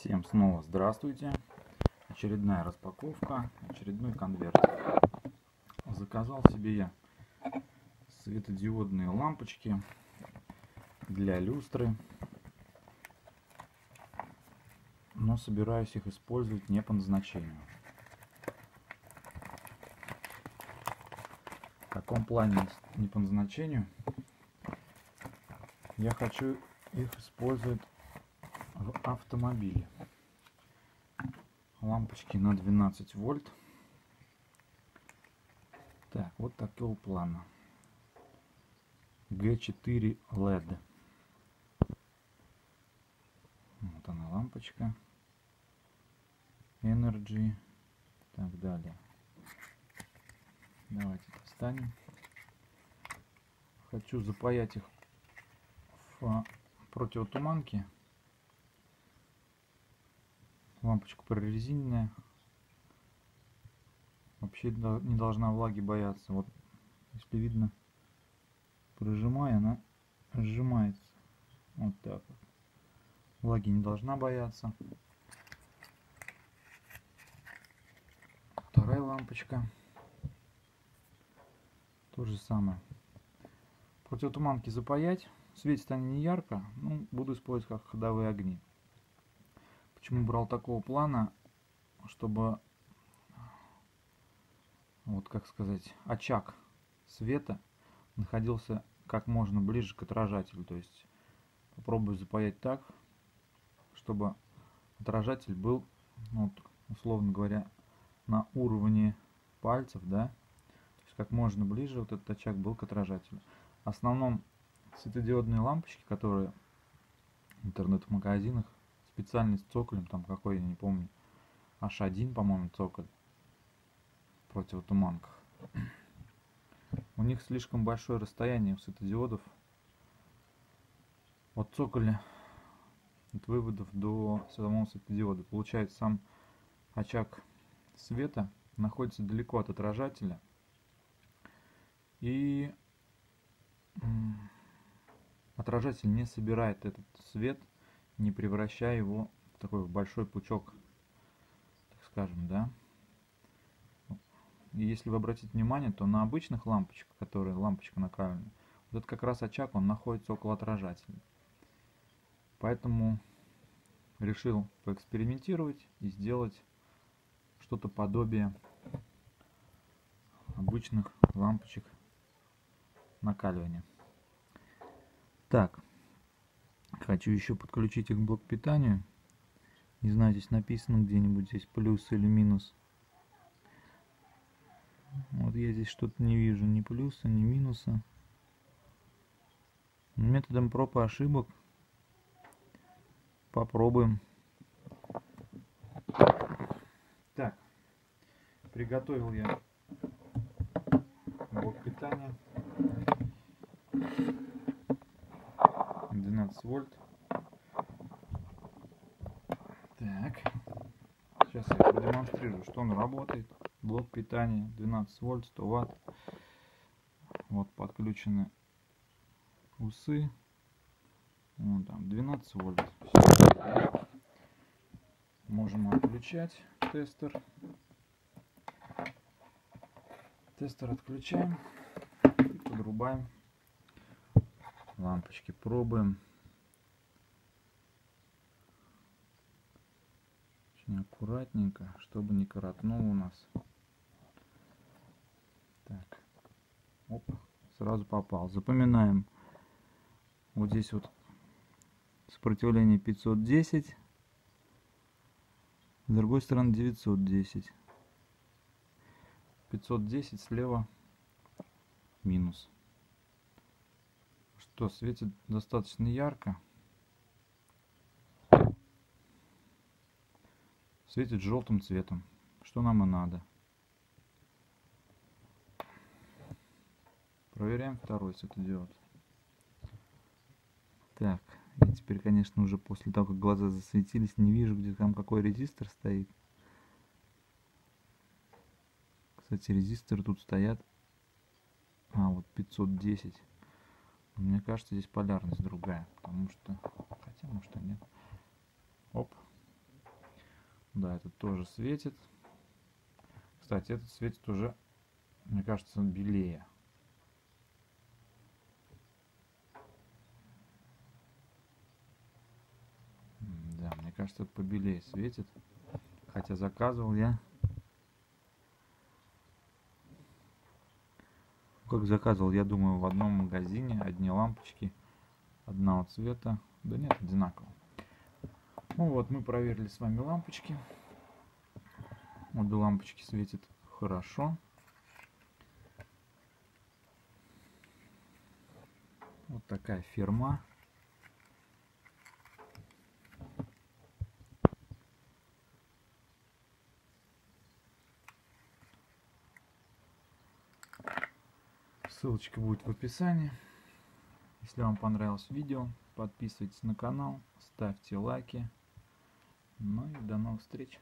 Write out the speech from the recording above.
Всем снова здравствуйте. Очередная распаковка, очередной конверт. Заказал себе я светодиодные лампочки для люстры. Но собираюсь их использовать не по назначению. В каком плане не по назначению? Я хочу их использовать в автомобиле. Лампочки на 12 вольт. Так, вот такого плана. G4 LED. Вот она лампочка. Energy. Так далее. Давайте достанем. Хочу запаять их в противотуманке. Лампочка прорезиненная. Вообще не должна влаги бояться. Вот, если видно, прожимая, она сжимается. Вот так вот. Влаги не должна бояться. Вторая лампочка. То же самое. Противотуманки запаять. Светит они не ярко. Ну, буду использовать как ходовые огни. Почему брал такого плана, чтобы, вот как сказать, очаг света находился как можно ближе к отражателю. То есть попробую запаять так, чтобы отражатель был, вот, условно говоря, на уровне пальцев, да, то есть как можно ближе вот этот очаг был к отражателю. В основном светодиодные лампочки, которые в интернет-магазинах специальный с цоколем, там какой, я не помню, H1, по-моему, цоколь в противотуманках. У них слишком большое расстояние у светодиодов от цоколя, от выводов до самого светодиода. Получается, сам очаг света находится далеко от отражателя. И отражатель не собирает этот свет не превращая его в такой большой пучок, так скажем, да. И если вы обратите внимание, то на обычных лампочках, которые лампочка накаливания, вот этот как раз очаг, он находится около отражателя. Поэтому решил поэкспериментировать и сделать что-то подобие обычных лампочек накаливания. Так, Хочу еще подключить их блок питания. Не знаю, здесь написано где-нибудь здесь плюс или минус. Вот я здесь что-то не вижу, ни плюса, ни минуса. Методом проб и ошибок попробуем. Так, приготовил я блок питания. 12 вольт. Так. Сейчас я продемонстрирую, что он работает. Блок питания 12 вольт, 100 ватт. Вот подключены усы. Вон там 12 вольт. Все. Можем отключать тестер. Тестер отключаем. Подрубаем лампочки пробуем. Аккуратненько, чтобы не коротнул у нас. Так, оп, сразу попал. Запоминаем. Вот здесь вот сопротивление 510. С другой стороны 910. 510 слева минус что светит достаточно ярко. Светит желтым цветом, что нам и надо. Проверяем второй светодиод. Так, я теперь, конечно, уже после того, как глаза засветились, не вижу, где там какой резистор стоит. Кстати, резисторы тут стоят. А, вот 510. Мне кажется, здесь полярность другая, потому что... Хотя, может и нет. Оп. Да, этот тоже светит. Кстати, этот светит уже, мне кажется, белее. Да, мне кажется, побелее светит. Хотя заказывал я как заказывал, я думаю, в одном магазине одни лампочки одного цвета. Да нет, одинаково. Ну вот, мы проверили с вами лампочки. Обе лампочки светят хорошо. Вот такая фирма. Ссылочка будет в описании. Если вам понравилось видео, подписывайтесь на канал, ставьте лайки. Ну и до новых встреч.